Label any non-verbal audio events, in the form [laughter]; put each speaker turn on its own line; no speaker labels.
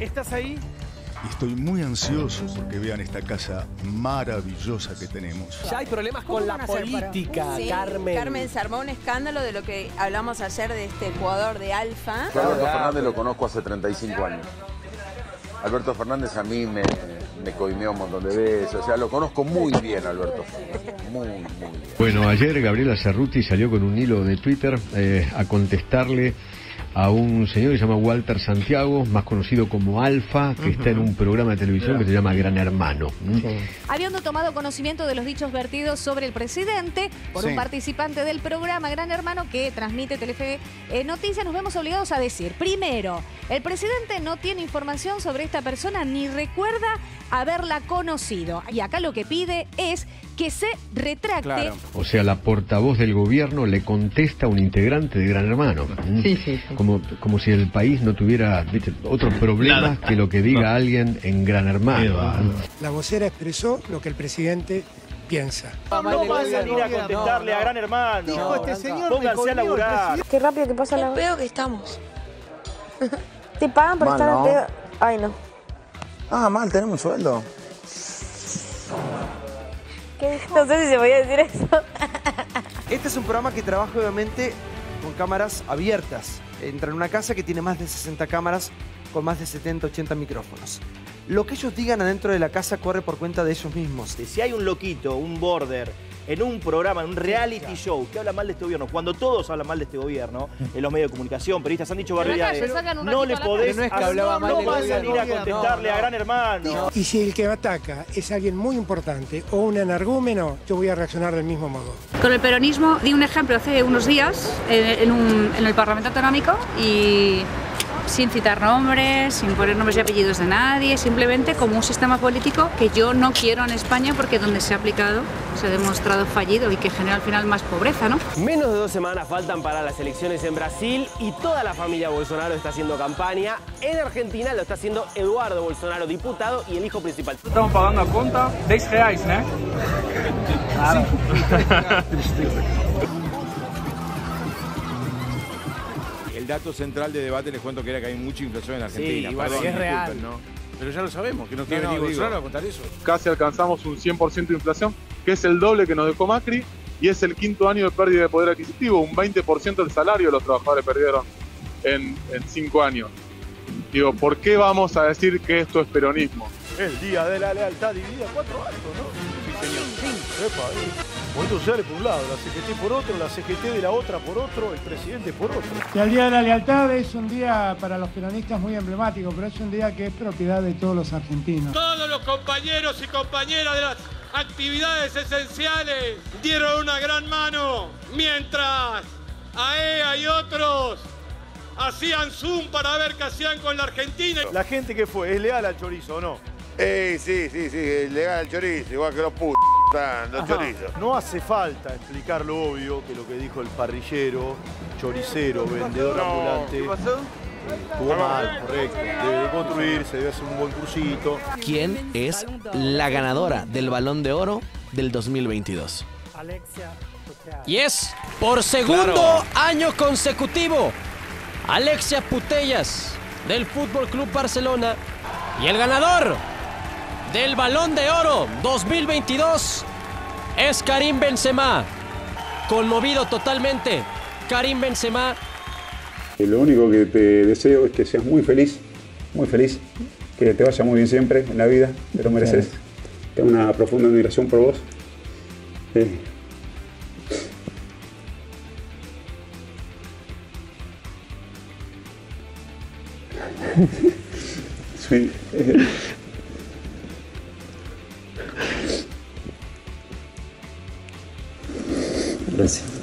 ¿Estás ahí?
Y estoy muy ansioso porque vean esta casa maravillosa que tenemos.
Ya hay problemas con la política,
Sí,
Carmen.
Carmen se armó un escándalo de lo que hablamos ayer de este jugador de Alfa.
Alberto Fernández lo conozco hace 35 años. Alberto Fernández a mí me, me coimeó un montón de veces. O sea, lo conozco muy bien, Alberto Fernández. Muy, muy bien.
Bueno, ayer Gabriela Cerruti salió con un hilo de Twitter eh, a contestarle a un señor que se llama Walter Santiago, más conocido como Alfa, que está en un programa de televisión que se llama Gran Hermano. ¿m?
Habiendo tomado conocimiento de los dichos vertidos sobre el presidente por
Sí.
un participante del programa Gran Hermano que transmite Telefe eh, Noticias, nos vemos obligados a decir, primero, el presidente no tiene información sobre esta persona ni recuerda haberla conocido. Y acá lo que pide es que se retracte
Claro.
O sea, la portavoz del gobierno le contesta a un integrante de Gran Hermano.
Sí, sí, sí.
Como, como si el país no tuviera ¿viste, otros problemas que lo que diga alguien en Gran Hermano.
La vocera expresó lo que el presidente piensa.
No vas a salir a contestarle a Gran Hermano.
Dijo este señor,
Pónganse a
el
laburar.
Qué rápido que pasa la...
pedo que estamos. [laughs]
Te pagan por
Mal,
estar
¿no?
al pedo. Ay, no.
Ah, mal, tenemos sueldo.
¿Qué dijo? No sé si se podía decir eso. [laughs]
Este es un programa que trabaja obviamente con cámaras abiertas. Entra en una casa que tiene más de 60 cámaras con más de 70, 80 micrófonos. Lo que ellos digan adentro de la casa corre por cuenta de ellos mismos.
Si hay un loquito, un border, en un programa, en un reality show, que habla mal de este gobierno, cuando todos hablan mal de este gobierno, [laughs] en los medios de comunicación, periodistas han dicho barbaridades, no le podés,
no es que
hacer-
hablaba mal
no
del
vas a salir a contestarle
no,
a. Gran Hermano.
Y si el que me ataca es alguien muy importante o un energúmeno, yo voy a reaccionar del mismo modo.
Con el peronismo di un ejemplo hace unos días eh, en, un- en el Parlamento Autonómico y sin citar nombres, sin poner nombres y apellidos de nadie, simplemente como un sistema político que yo no quiero en España porque donde se ha aplicado se ha demostrado fallido y que genera al final más pobreza, ¿no?
Menos de dos semanas faltan para las elecciones en Brasil y toda la familia Bolsonaro está haciendo campaña. En Argentina lo está haciendo Eduardo Bolsonaro, diputado y el hijo principal.
Estamos pagando a conta 10 reais, ¿no?
El [laughs] [laughs] dato central de debate les cuento que era que hay mucha inflación en Argentina.
igual
Perdón,
sí es real.
¿no? Pero ya lo sabemos, que no tiene
no,
ni
digo-
Bolsonaro a contar eso.
casi alcanzamos un 100% de inflación, que es el doble que nos dejó Macri, y es el quinto año de pérdida de poder adquisitivo, un 20% del salario de los trabajadores perdieron en, en cinco años. Digo, ¿por qué vamos a decir que esto es peronismo?
El día de la lealtad dividida en cuatro actos, ¿no? Sí, señor. Epa, eh. Movimientos sociales por un lado, la CGT por otro, la CGT de la otra por otro, el presidente por otro.
Y el Día de la Lealtad es un día para los peronistas muy emblemático, pero es un día que es propiedad de todos los argentinos.
Todos los compañeros y compañeras de las actividades esenciales dieron una gran mano, mientras AEA y otros hacían Zoom para ver qué hacían con la Argentina. La gente que fue, ¿es leal al chorizo o no?
Eh, sí, sí, sí, legal el chorizo, igual que los putos,
No hace falta explicar lo obvio que lo que dijo el parrillero, choricero, vendedor ambulante. Estuvo mal, correcto. Debe de construirse, debe hacer un buen cursito.
¿Quién es la ganadora del Balón de Oro del 2022? Y es por segundo año consecutivo Alexia Putellas del Fútbol Club Barcelona y el ganador del Balón de Oro 2022 es Karim Benzema. Conmovido totalmente, Karim Benzema
Lo único que te deseo es que seas muy feliz, muy feliz, que te vaya muy bien siempre en la vida, te lo mereces. Tengo una profunda admiración por vos. Eh, [laughs] Sí. eh, Спасибо.